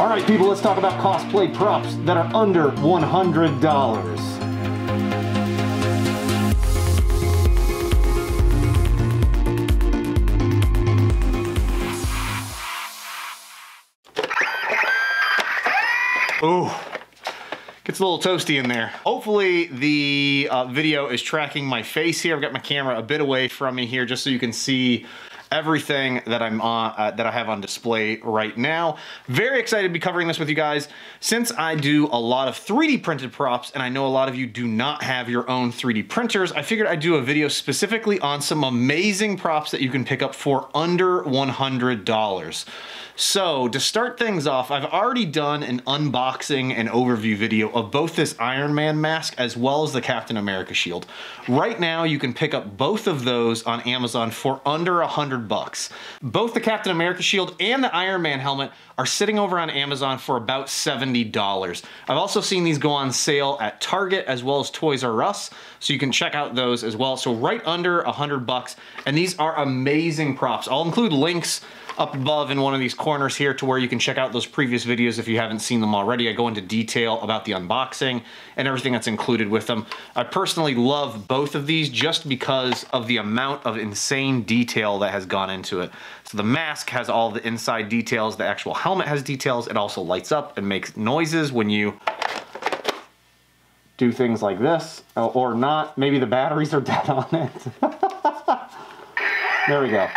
All right, people, let's talk about cosplay props that are under $100. Ooh, gets a little toasty in there. Hopefully the uh, video is tracking my face here. I've got my camera a bit away from me here just so you can see everything that I'm on, uh, that I have on display right now. Very excited to be covering this with you guys. Since I do a lot of 3D printed props, and I know a lot of you do not have your own 3D printers, I figured I'd do a video specifically on some amazing props that you can pick up for under $100. So to start things off, I've already done an unboxing and overview video of both this Iron Man mask as well as the Captain America shield. Right now, you can pick up both of those on Amazon for under a hundred bucks. Both the Captain America shield and the Iron Man helmet are sitting over on Amazon for about $70. I've also seen these go on sale at Target as well as Toys R Us, so you can check out those as well. So right under a hundred bucks, and these are amazing props. I'll include links up above in one of these corners here to where you can check out those previous videos if you haven't seen them already. I go into detail about the unboxing and everything that's included with them. I personally love both of these just because of the amount of insane detail that has gone into it. So the mask has all the inside details, the actual helmet has details, it also lights up and makes noises when you do things like this uh, or not. Maybe the batteries are dead on it. there we go.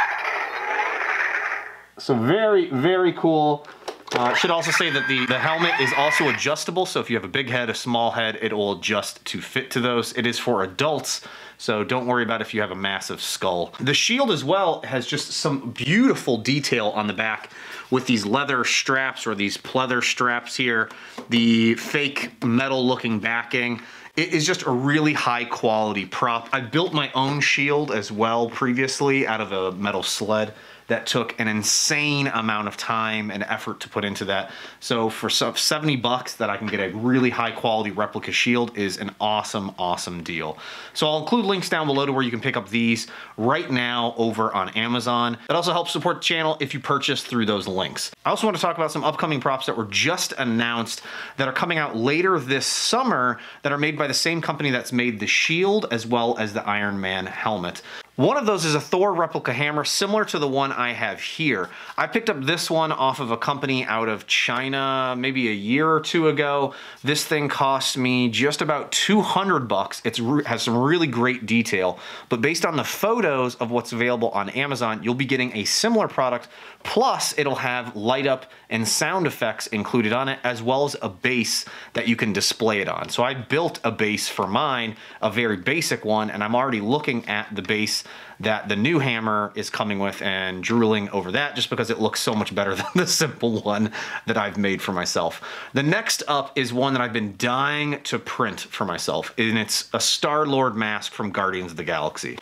So very, very cool. Uh, should also say that the, the helmet is also adjustable, so if you have a big head, a small head, it will adjust to fit to those. It is for adults, so don't worry about if you have a massive skull. The shield as well has just some beautiful detail on the back with these leather straps or these pleather straps here, the fake metal looking backing. It is just a really high quality prop. I built my own shield as well previously out of a metal sled that took an insane amount of time and effort to put into that. So for 70 bucks that I can get a really high quality replica shield is an awesome, awesome deal. So I'll include links down below to where you can pick up these right now over on Amazon. It also helps support the channel if you purchase through those links. I also want to talk about some upcoming props that were just announced that are coming out later this summer that are made by the same company that's made the shield as well as the Iron Man helmet. One of those is a Thor replica hammer, similar to the one I have here. I picked up this one off of a company out of China maybe a year or two ago. This thing cost me just about 200 bucks. It has some really great detail, but based on the photos of what's available on Amazon, you'll be getting a similar product, plus it'll have light up and sound effects included on it, as well as a base that you can display it on. So I built a base for mine, a very basic one, and I'm already looking at the base that the new hammer is coming with and drooling over that just because it looks so much better than the simple one that I've made for myself. The next up is one that I've been dying to print for myself and it's a Star-Lord mask from Guardians of the Galaxy.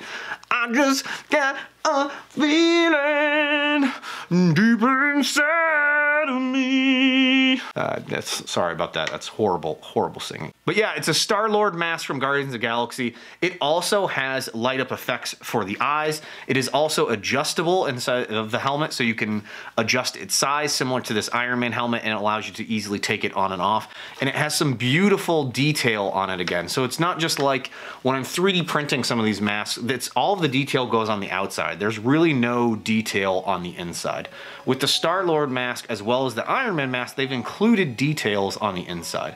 I just got a feeling deep inside of me. Uh, that's sorry about that. That's horrible, horrible singing. But yeah, it's a Star Lord mask from Guardians of the Galaxy. It also has light up effects for the eyes. It is also adjustable inside of the helmet, so you can adjust its size, similar to this Iron Man helmet, and it allows you to easily take it on and off. And it has some beautiful detail on it again. So it's not just like when I'm 3D printing some of these masks, that's all the detail goes on the outside. There's really no detail on the inside. With the Star-Lord mask as well as the Iron Man mask, they've included details on the inside.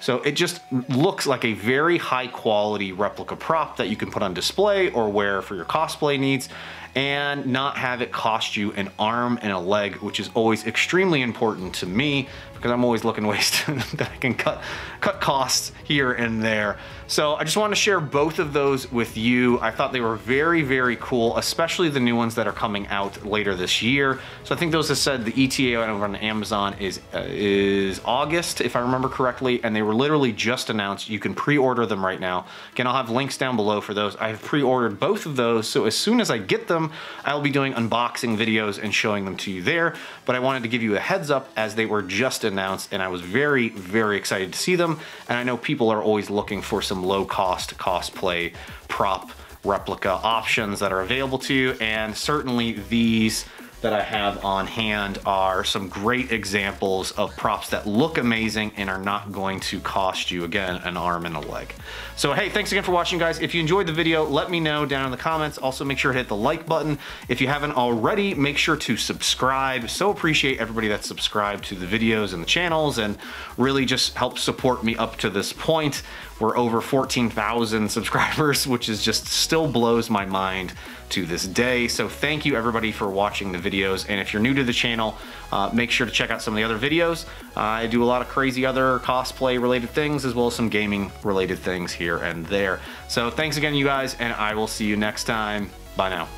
So it just looks like a very high quality replica prop that you can put on display or wear for your cosplay needs and not have it cost you an arm and a leg, which is always extremely important to me because I'm always looking ways that I can cut, cut costs here and there. So I just want to share both of those with you. I thought they were very, very cool, especially the new ones that are coming out later this year. So I think those have said the ETA over on Amazon is, uh, is August, if I remember correctly, and they were literally just announced. You can pre-order them right now. Again, I'll have links down below for those. I have pre-ordered both of those, so as soon as I get them, I'll be doing unboxing videos and showing them to you there. But I wanted to give you a heads up as they were just announced, and I was very, very excited to see them. And I know people are always looking for some low cost cosplay prop replica options that are available to you. And certainly these that I have on hand are some great examples of props that look amazing and are not going to cost you, again, an arm and a leg. So hey, thanks again for watching guys. If you enjoyed the video, let me know down in the comments. Also make sure to hit the like button. If you haven't already, make sure to subscribe. So appreciate everybody that's subscribed to the videos and the channels and really just help support me up to this point. We're over 14,000 subscribers, which is just still blows my mind to this day. So thank you everybody for watching the videos. And if you're new to the channel, uh, make sure to check out some of the other videos. Uh, I do a lot of crazy other cosplay related things as well as some gaming related things here and there. So thanks again, you guys, and I will see you next time. Bye now.